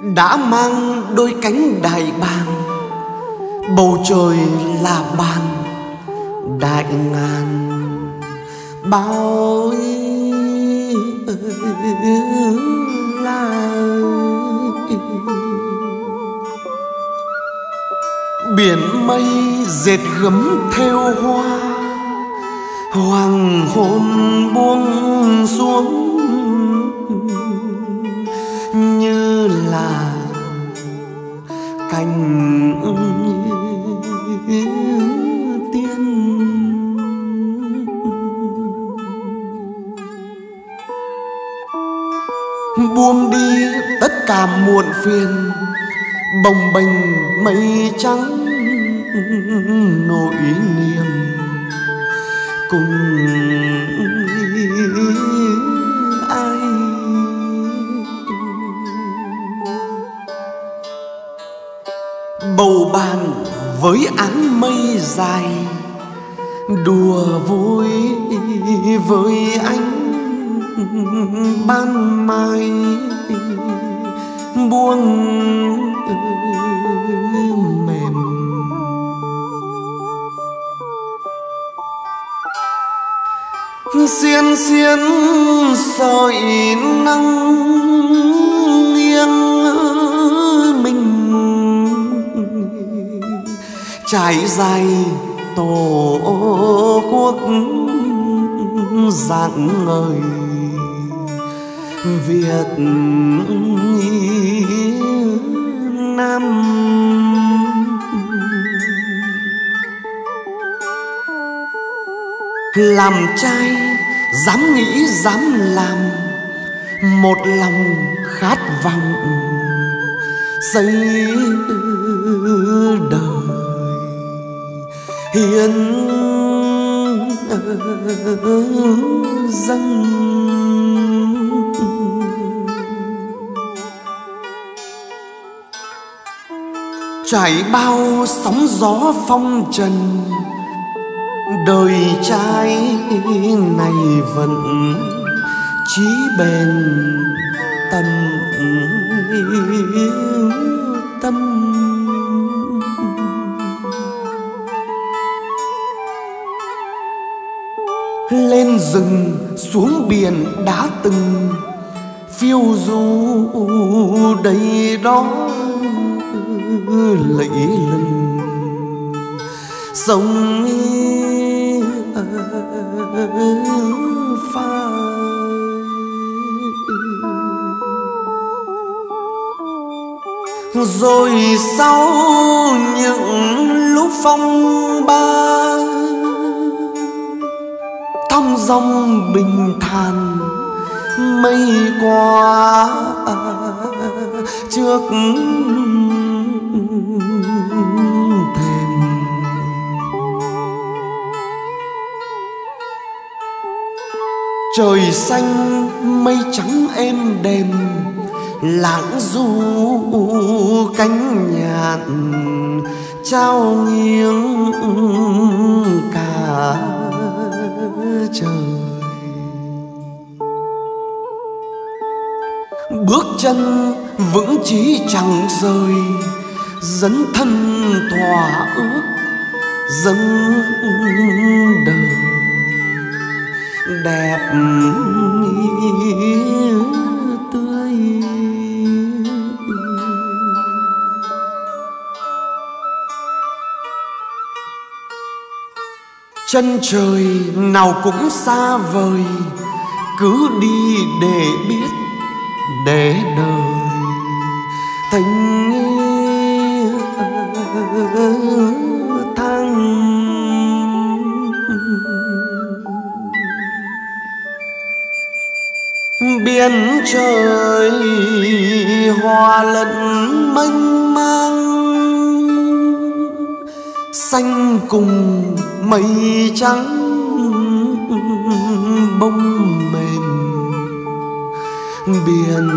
đã mang đôi cánh đại bàng. Bầu trời là bàn đại ngàn. Bao la biển mây dệt gấm theo hoa. Hoàng hôn buông xuống. Thành tiên. Buông đi tất cả muộn phiền, bồng bềnh mây trắng nỗi niềm. Cùng bầu bàn với áng mây dài. Đùa vui với anh ban mai. Buông mềm. Xiên xiên soi nắng. Trải dài tổ quốc dạng ngời Việt Nam. Làm trai, dám nghĩ, dám làm. Một lòng khát vọng xây đời hiến dâng trải bao sóng gió phong trần, đời trai này vẫn chí bền tận tâm. Lên rừng xuống biển đã từng. Phiêu du đầy đó lẫy lừng. Sông phai. Rồi sau những lúc phong ba dòng bình thản mây qua. Trước thềm trời xanh, mây trắng êm đềm lãng du cánh nhạn trao nghiêng trời. Bước chân vững chí chẳng rời, dấn thân thỏa ước dâng đời. Đẹp tươi. Chân trời nào cũng xa vời, cứ đi để biết, để đời. Thành thăng. Biển trời hòa lẫn mênh mang xanh cùng mây trắng bông mềm biển